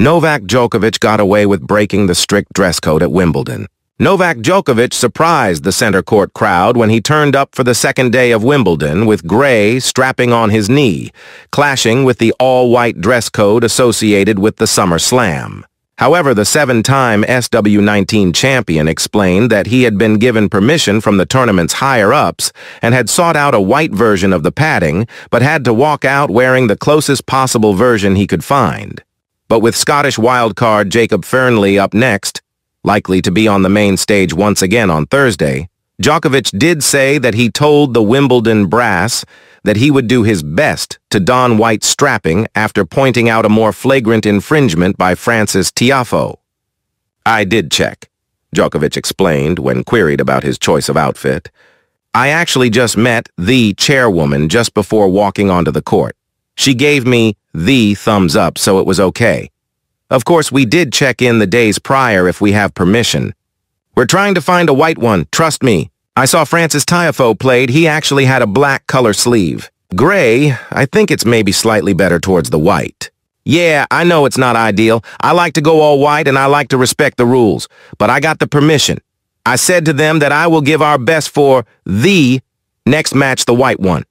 Novak Djokovic got away with breaking the strict dress code at Wimbledon. Novak Djokovic surprised the center court crowd when he turned up for the second day of Wimbledon with gray strapping on his knee, clashing with the all-white dress code associated with the Summer Slam. However, the seven-time SW19 champion explained that he had been given permission from the tournament's higher-ups and had sought out a white version of the padding, but had to walk out wearing the closest possible version he could find. But with Scottish wildcard Jacob Fearnley up next, likely to be on the main stage once again on Thursday, Djokovic did say that he told the Wimbledon brass that he would do his best to don white strapping after pointing out a more flagrant infringement by Frances Tiafoe. I did check, Djokovic explained when queried about his choice of outfit. I actually just met the chairwoman just before walking onto the court. She gave me the thumbs up, so it was okay. Of course, we did check in the days prior if we have permission. We're trying to find a white one, trust me. I saw Frances Tiafoe played, he actually had a black color sleeve. Gray, I think it's maybe slightly better towards the white. Yeah, I know it's not ideal. I like to go all white and I like to respect the rules. But I got the permission. I said to them that I will give our best for the next match the white one.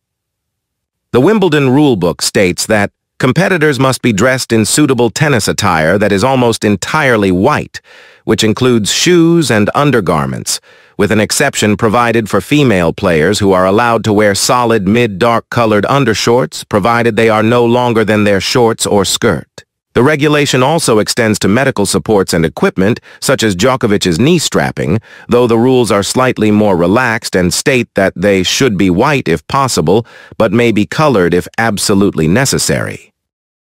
The Wimbledon rulebook states that competitors must be dressed in suitable tennis attire that is almost entirely white, which includes shoes and undergarments, with an exception provided for female players who are allowed to wear solid mid-dark colored undershorts, provided they are no longer than their shorts or skirt. The regulation also extends to medical supports and equipment, such as Djokovic's knee strapping, though the rules are slightly more relaxed and state that they should be white if possible, but may be colored if absolutely necessary.